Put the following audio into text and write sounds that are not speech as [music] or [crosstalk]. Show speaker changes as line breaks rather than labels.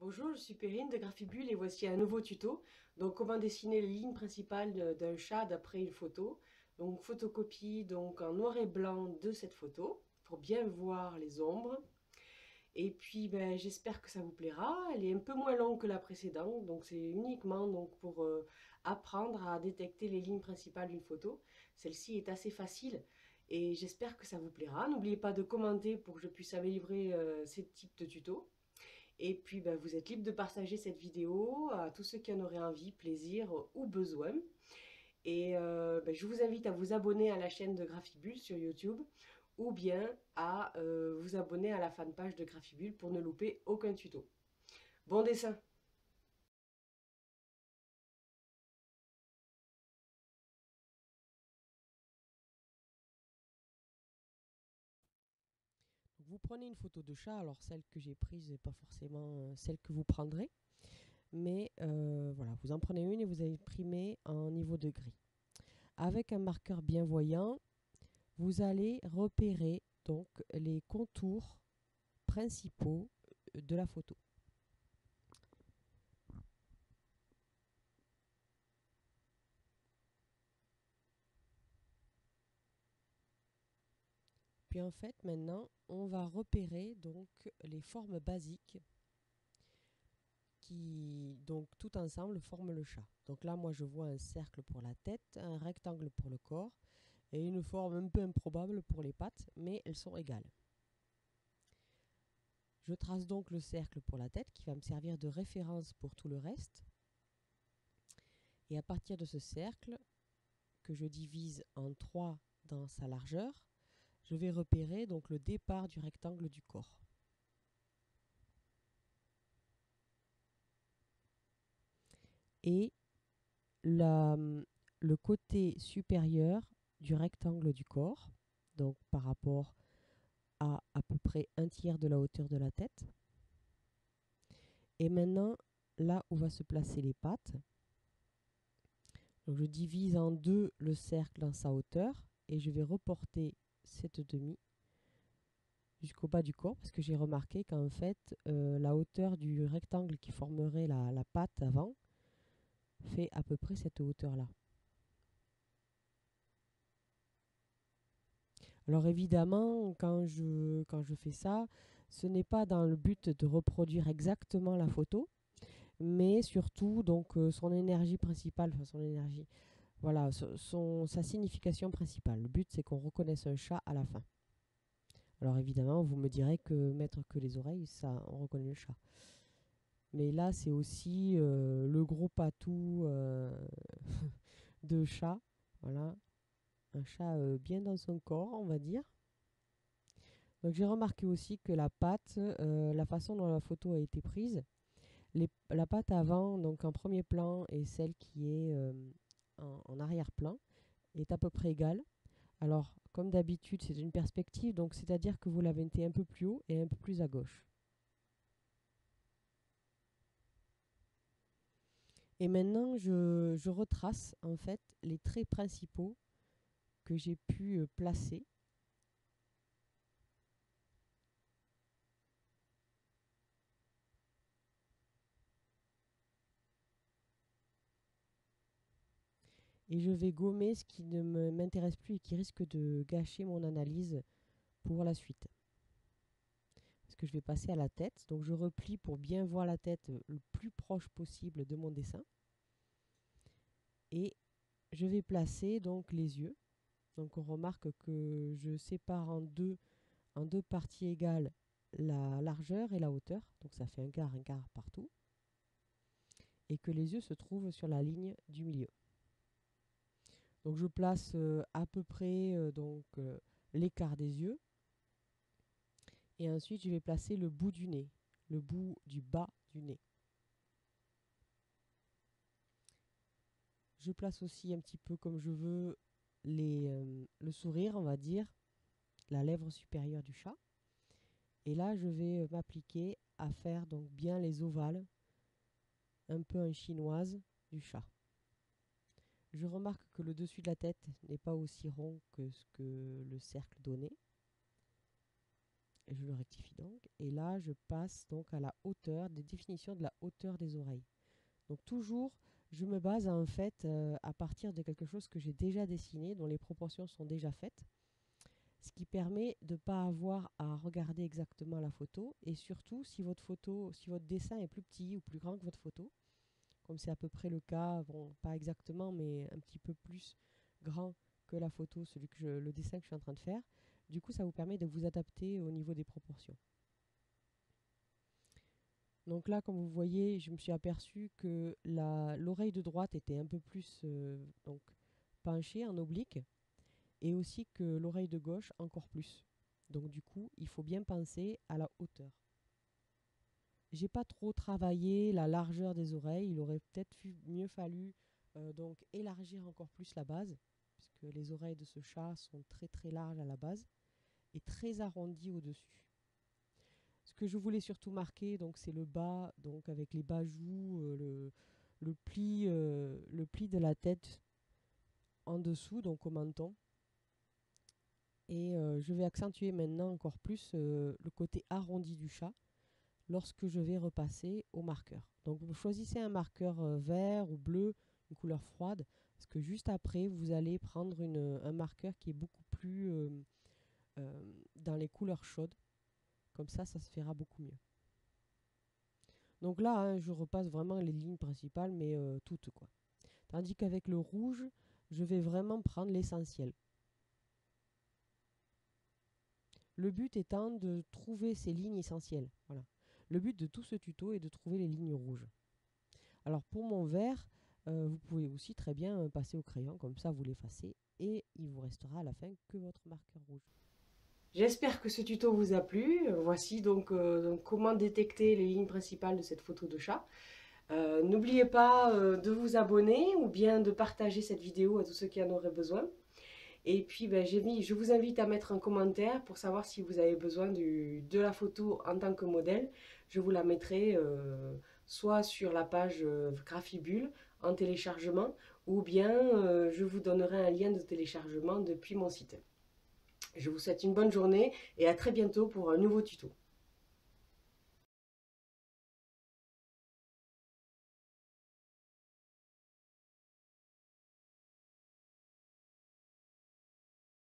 Bonjour, je suis Perrine de Graphibule et voici un nouveau tuto. Donc comment dessiner les lignes principales d'un chat d'après une photo. Donc photocopie donc en noir et blanc de cette photo pour bien voir les ombres. Et puis ben, j'espère que ça vous plaira. Elle est un peu moins longue que la précédente, donc c'est uniquement donc, pour euh, apprendre à détecter les lignes principales d'une photo. Celle-ci est assez facile et j'espère que ça vous plaira. N'oubliez pas de commenter pour que je puisse améliorer euh, ce type de tuto. Et puis, ben, vous êtes libre de partager cette vidéo à tous ceux qui en auraient envie, plaisir ou besoin. Et euh, ben, je vous invite à vous abonner à la chaîne de Graphibule sur YouTube ou bien à euh, vous abonner à la fanpage de Graphibule pour ne louper aucun tuto. Bon dessin
vous prenez une photo de chat, alors celle que j'ai prise n'est pas forcément euh, celle que vous prendrez, mais euh, voilà, vous en prenez une et vous imprimez en niveau de gris. Avec un marqueur bienvoyant, vous allez repérer donc les contours principaux de la photo. Puis en fait, maintenant, on va repérer donc les formes basiques qui, donc tout ensemble, forment le chat. Donc là, moi, je vois un cercle pour la tête, un rectangle pour le corps et une forme un peu improbable pour les pattes, mais elles sont égales. Je trace donc le cercle pour la tête qui va me servir de référence pour tout le reste. Et à partir de ce cercle, que je divise en trois dans sa largeur, je vais repérer donc le départ du rectangle du corps. Et le côté supérieur du rectangle du corps, donc par rapport à à peu près un tiers de la hauteur de la tête. Et maintenant, là où va se placer les pattes, je divise en deux le cercle dans sa hauteur et je vais reporter cette demi jusqu'au bas du corps parce que j'ai remarqué qu'en fait euh, la hauteur du rectangle qui formerait la, la patte avant fait à peu près cette hauteur là. Alors évidemment, quand je, quand je fais ça, ce n'est pas dans le but de reproduire exactement la photo, mais surtout donc euh, son énergie principale, son énergie, voilà, sa signification principale. Le but, c'est qu'on reconnaisse un chat à la fin. Alors évidemment, vous me direz que mettre que les oreilles, ça, on reconnaît le chat. Mais là, c'est aussi euh, le gros patou euh, [laughs] de chat. Voilà, un chat euh, bien dans son corps, on va dire. Donc j'ai remarqué aussi que la patte, la façon dont la photo a été prise, la patte avant, donc en premier plan, et celle qui est en, arrière-plan est à peu près égale. Alors, comme d'habitude, c'est une perspective, donc c'est-à-dire que vous l'avez été un peu plus haut et un peu plus à gauche. Et maintenant, je, je retrace en fait les traits principaux que j'ai pu euh, placer et je vais gommer ce qui ne m'intéresse plus et qui risque de gâcher mon analyse pour la suite. Parce que je vais passer à la tête, donc je replie pour bien voir la tête le plus proche possible de mon dessin. Et je vais placer donc les yeux. Donc on remarque que je sépare en deux, en deux parties égales la largeur et la hauteur. Donc ça fait un quart, un quart partout. Et que les yeux se trouvent sur la ligne du milieu. Je place euh, à peu près euh, donc euh, l'écart des yeux. Et ensuite je vais placer le bout du nez, le bout du bas du nez. Je place aussi un petit peu comme je veux les, le sourire, on va dire, la lèvre supérieure du chat. Et là, je vais m'appliquer à faire donc bien les ovales, un peu en chinoise du chat. Je remarque que le dessus de la tête n'est pas aussi rond que ce que le cercle donnait. je le rectifie donc. Et là, je passe donc à la hauteur, des définitions de la hauteur des oreilles. Donc toujours, je me base en fait euh, à partir de quelque chose que j'ai déjà dessiné, dont les proportions sont déjà faites. Ce qui permet de ne pas avoir à regarder exactement la photo. Et surtout, si votre photo, si votre dessin est plus petit ou plus grand que votre photo, comme c'est à peu près le cas, bon, pas exactement, mais un petit peu plus grand que la photo, celui que le dessin que je suis en train de faire, du coup, ça vous permet de vous adapter au niveau des proportions. Donc là, comme vous voyez, je me suis aperçu que l'oreille de droite était un peu plus euh, donc, penchée en oblique et aussi que l'oreille de gauche encore plus. Donc du coup, il faut bien penser à la hauteur. J'ai pas trop travaillé la largeur des oreilles, il aurait peut-être mieux fallu euh, donc élargir encore plus la base, puisque les oreilles de ce chat sont très très larges à la base et très arrondi au-dessus. Ce que je voulais surtout marquer, donc c'est le bas, donc avec les bas-joues, euh, le, pli, euh, le pli de la tête en dessous, donc au menton. Et je vais accentuer maintenant encore plus le côté arrondi du chat lorsque je vais repasser au marqueur. Donc vous choisissez un marqueur vert ou bleu, une couleur froide, parce que juste après, vous allez prendre un marqueur qui est beaucoup plus euh, dans les couleurs chaudes. Comme ça, ça se fera beaucoup mieux. Donc là, hein, je repasse vraiment les lignes principales, mais euh, toutes quoi. Tandis qu'avec le rouge, je vais vraiment prendre l'essentiel. Le but étant de trouver ces lignes essentielles. Le but de tout ce tuto est de trouver les lignes rouges. Alors pour mon vert, euh, vous pouvez aussi très bien passer au crayon, comme ça vous l'effacez et il vous restera à la fin que votre marqueur rouge.
J'espère que ce tuto vous a plu. Voici donc, euh, comment détecter les lignes principales de cette photo de chat. Euh, n'oubliez pas euh, de vous abonner ou bien de partager cette vidéo à tous ceux qui en auraient besoin. Et puis ben, je vous invite à mettre un commentaire pour savoir si vous avez besoin de la photo en tant que modèle. Je vous la mettrai soit sur la page Graphibule en téléchargement ou bien je vous donnerai un lien de téléchargement depuis mon site. Je vous souhaite une bonne journée et à très bientôt pour un nouveau tuto.